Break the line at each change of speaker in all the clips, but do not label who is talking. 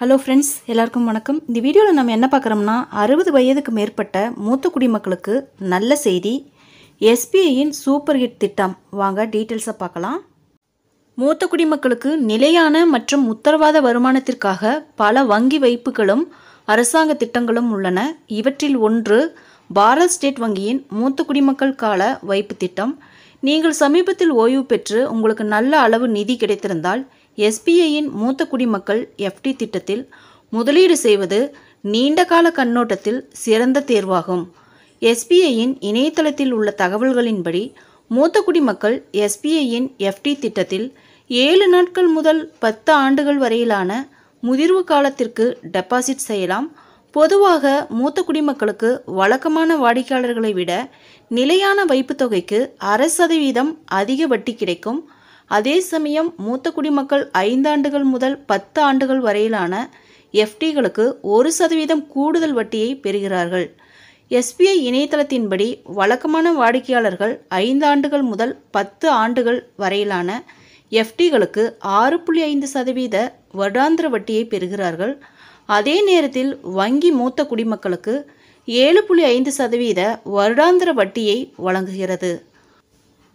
Hello friends எல்லாருக்கும் வணக்கம். இந்த வீடியோவில் நம்ம என்ன பார்க்குறோம்னா அறுபது வயதுக்கு மேற்பட்ட மூத்த குடிமக்களுக்கு நல்ல செய்தி. எஸ்பிஐயின் சூப்பர் ஹிட் திட்டம். வாங்க டீட்டெயில்ஸை பார்க்கலாம். மூத்த குடிமக்களுக்கு நிலையான மற்றும் உத்தரவாத வருமானத்திற்காக பல வங்கி வைப்புகளும் அரசாங்க திட்டங்களும் உள்ளன. இவற்றில் ஒன்று பாரத் ஸ்டேட் வங்கியின் மூத்த குடிமக்கள் கால வைப்பு திட்டம். நீங்கள் சமீபத்தில் ஓய்வு பெற்று உங்களுக்கு நல்ல அளவு நிதி கிடைத்திருந்தால் எஸ்பிஐயின் மூத்த குடிமக்கள் எஃப்டி திட்டத்தில் முதலீடு செய்வது நீண்ட கால கண்ணோட்டத்தில் சிறந்த தேர்வாகும். எஸ்பிஐயின் இணையதளத்தில் உள்ள தகவல்களின்படி மூத்த குடிமக்கள் எஸ்பிஐயின் எஃப்டி திட்டத்தில் ஏழு நாட்கள் முதல் பத்து ஆண்டுகள் வரையிலான முதிர்வு காலத்திற்கு டெபாசிட் செய்யலாம். பொதுவாக மூத்த குடிமக்களுக்கு வழக்கமான வாடிக்கையாளர்களை விட நிலையான வைப்பு தொகைக்கு அரை சதவீதம் அதிக வட்டி கிடைக்கும். அதே சமயம் மூத்த குடிமக்கள் ஐந்தாண்டுகள் முதல் பத்து ஆண்டுகள் வரையிலான எஃப்டிகளுக்கு ஒரு சதவீதம் கூடுதல் வட்டியை பெறுகிறார்கள். எஸ்பிஐ இணையதளத்தின்படி வழக்கமான வாடிக்கையாளர்கள் ஐந்து ஆண்டுகள் முதல் பத்து ஆண்டுகள் வரையிலான எஃப்டிகளுக்கு ஆறு புள்ளி ஐந்து சதவீத வருடாந்திர வட்டியை பெறுகிறார்கள். அதே நேரத்தில் வங்கி மூத்த குடிமக்களுக்கு ஏழு புள்ளி ஐந்து சதவீத வருடாந்திர வட்டியை வழங்குகிறது.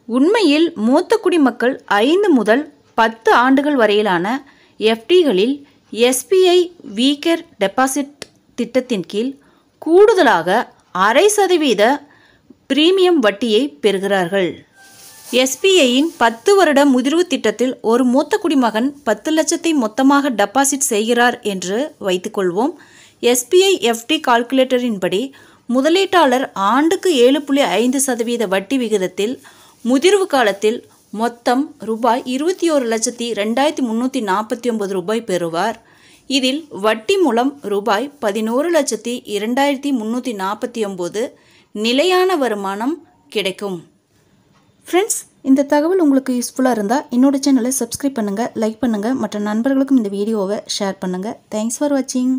உண்மையில் மூத்த குடிமக்கள் ஐந்து முதல் பத்து ஆண்டுகள் வரையிலான எஃப்டிகளில் எஸ்பிஐ வீக்கர் டெபாசிட் திட்டத்தின் கீழ் கூடுதலாக அரை சதவீத பிரீமியம் வட்டியை பெறுகிறார்கள். எஸ்பிஐயின் பத்து வருட முதிர்வு திட்டத்தில் ஒரு மூத்த குடிமகன் பத்து லட்சத்தை மொத்தமாக டெபாசிட் செய்கிறார் என்று வைத்துக்கொள்வோம் எஸ்பிஐ எஃப்டி கால்குலேட்டரின்படி முதலீட்டாளர் ஆண்டுக்கு ஏழு புள்ளி ஐந்து சதவீத வட்டி விகிதத்தில் முதிர்வு காலத்தில் மொத்தம் ரூபாய் இருபத்தி ஒரு லட்சத்தி ரெண்டாயிரத்தி முந்நூற்றி நாற்பத்தி ஒன்பது ரூபாய் பெறுவார். இதில் வட்டி மூலம் ரூபாய் பதினோரு லட்சத்தி இரண்டாயிரத்தி முந்நூற்றி நாற்பத்தி ஒம்பது நிலையான வருமானம் கிடைக்கும். ஃப்ரெண்ட்ஸ் இந்த தகவல் உங்களுக்கு யூஸ்ஃபுல்லாக இருந்தால் என்னோட சேனலை சப்ஸ்கிரைப் பண்ணுங்கள் லைக் பண்ணுங்கள் மற்ற நண்பர்களுக்கும் இந்த வீடியோவை ஷேர் பண்ணுங்கள் தேங்க்ஸ் ஃபார் வாட்சிங்